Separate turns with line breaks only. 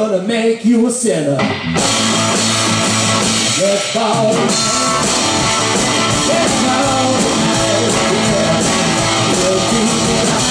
gonna make you a sinner. Let's fall. Let's fall. Let's.